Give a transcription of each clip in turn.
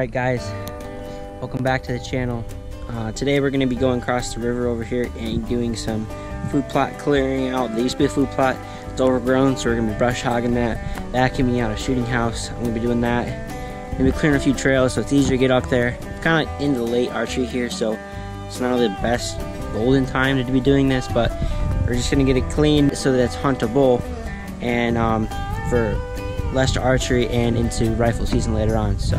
Alright guys, welcome back to the channel. Uh, today we're going to be going across the river over here and doing some food plot clearing out. Be a food plot, it's overgrown so we're going to be brush hogging that, vacuuming out a shooting house. I'm going to be doing that. Going to be clearing a few trails so it's easier to get up there. kind of in the late archery here so it's not really the best golden time to be doing this but we're just going to get it clean so that it's huntable and um, for Leicester archery and into rifle season later on. So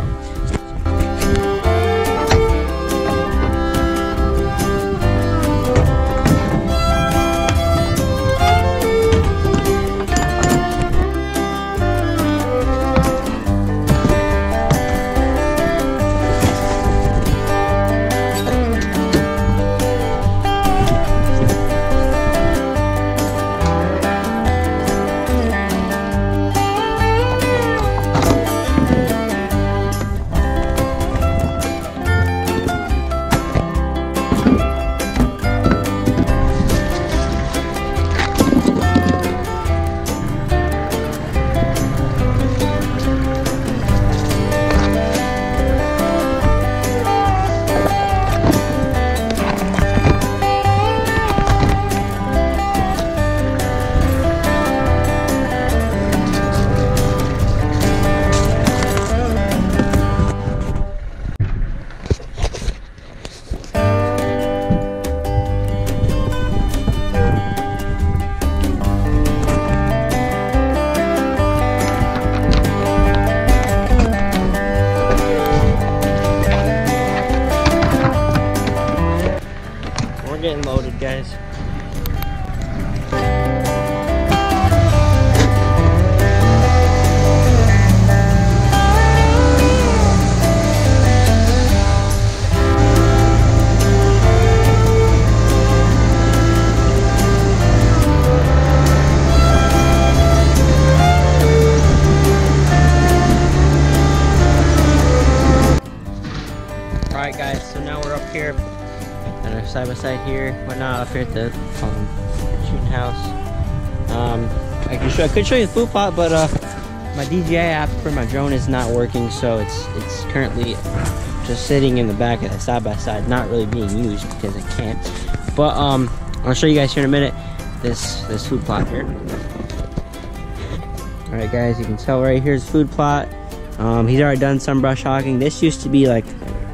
side by side here, whatnot up here at the um, shooting house. Um, I can show, I could show you the food plot, but uh, my DJI app for my drone is not working, so it's it's currently just sitting in the back of the side by side, not really being used because I can't. But um, I'll show you guys here in a minute this this food plot here. All right, guys, you can tell right here's food plot. Um, he's already done some brush hogging. This used to be like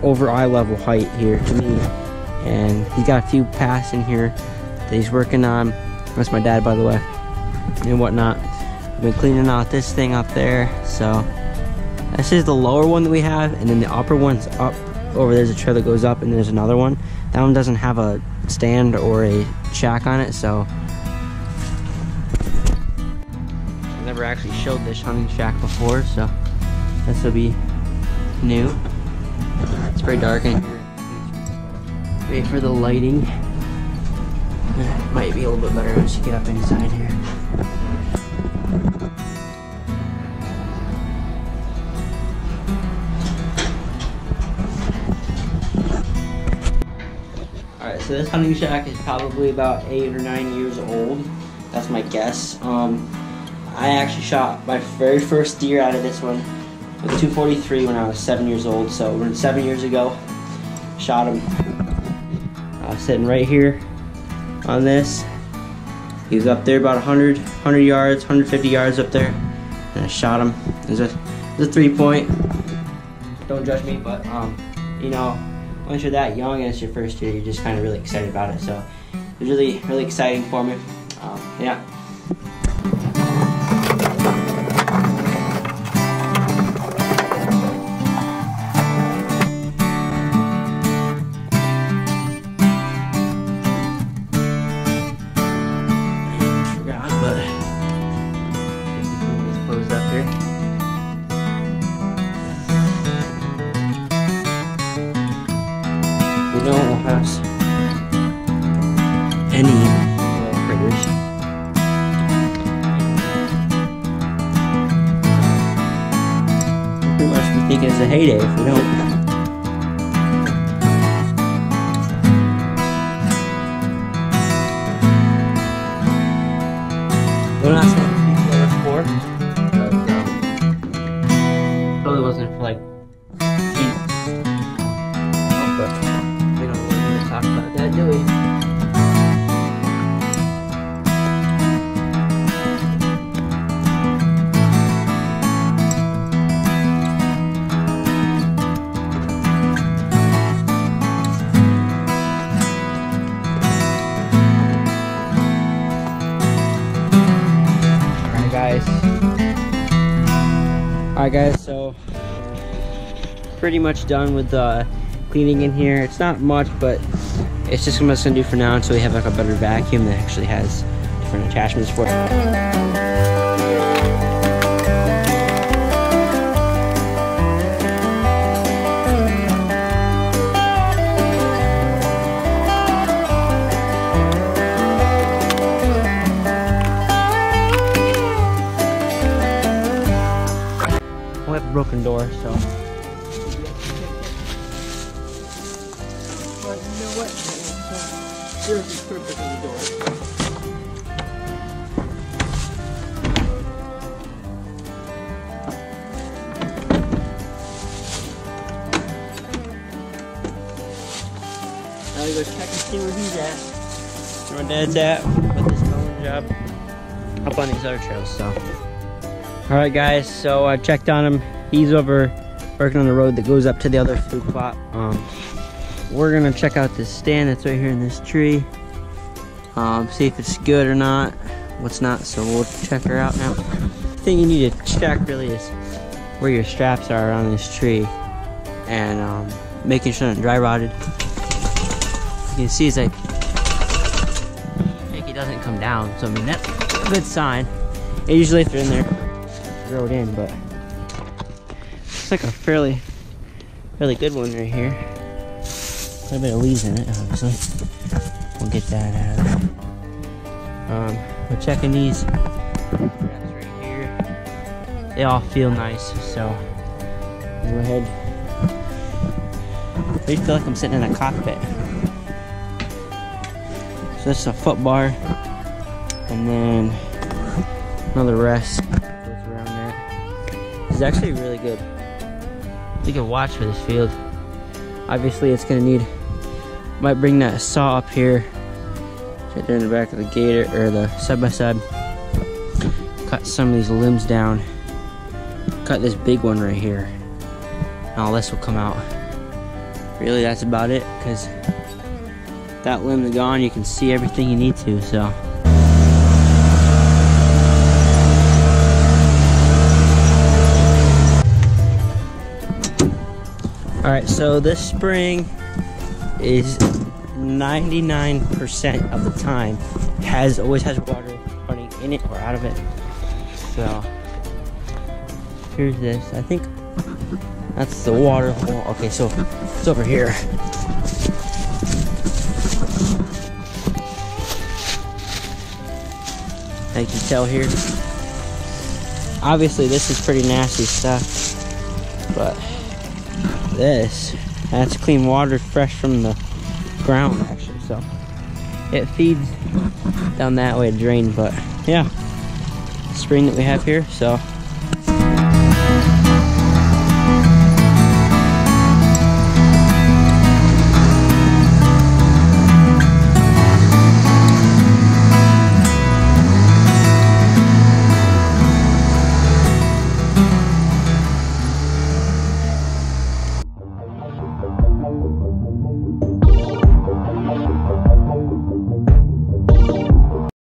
over eye level height here to me and he's got a few paths in here that he's working on. That's my dad, by the way, and whatnot. I've been cleaning out this thing up there, so this is the lower one that we have, and then the upper one's up over there's a trail that goes up, and there's another one. That one doesn't have a stand or a shack on it, so I've never actually showed this hunting shack before, so this will be new. It's pretty dark in here. Wait for the lighting. Might be a little bit better once you get up inside here. Alright, so this hunting shack is probably about eight or nine years old. That's my guess. Um, I actually shot my very first deer out of this one with 243 when I was seven years old. So seven years ago, shot him sitting right here on this. He was up there about 100, 100 yards, 150 yards up there, and I shot him. It was a, it was a three point. Don't judge me, but um, you know, once you're that young and it's your first year, you're just kind of really excited about it. So it was really, really exciting for me. Um, yeah. Have any critters. Pretty much we think it's a heyday if we. Don't Alright guys, so pretty much done with the cleaning in here. It's not much, but it's just what I'm gonna do for now until we have like a better vacuum that actually has different attachments for it. Have a broken door, so. But you know what? Serves its purpose door. Now we go check and see where he's at. Where my dad's at with his mowing job. Up on these other trails, so. Alright guys, so I checked on him. He's over working on the road that goes up to the other food plot. Um, we're gonna check out this stand that's right here in this tree. Um, see if it's good or not. What's not, so we'll check her out now. The thing you need to check really is where your straps are on this tree. And um, making sure it's dry rotted. You can see it's like, it doesn't come down. So I mean, that's a good sign. And usually if they're in there, it in, but it's like a fairly, fairly good one right here. A little bit of leaves in it, obviously. We'll get that out of it. Um, we're checking these right here. They all feel nice, so go ahead. I feel like I'm sitting in a cockpit. So that's a foot bar, and then another rest It's actually really good. We can watch for this field. Obviously, it's gonna need. Might bring that saw up here, right there in the back of the gator or the side by side. Cut some of these limbs down. Cut this big one right here. And all this will come out. Really, that's about it. Cause that limb's gone, you can see everything you need to. So. All right, so this spring is 99% of the time has always has water running in it or out of it. So here's this. I think that's the water hole. Okay, so it's over here. You can tell here. Obviously, this is pretty nasty stuff, but this. That's clean water fresh from the ground actually so. It feeds down that way to drain but yeah. Spring that we have here so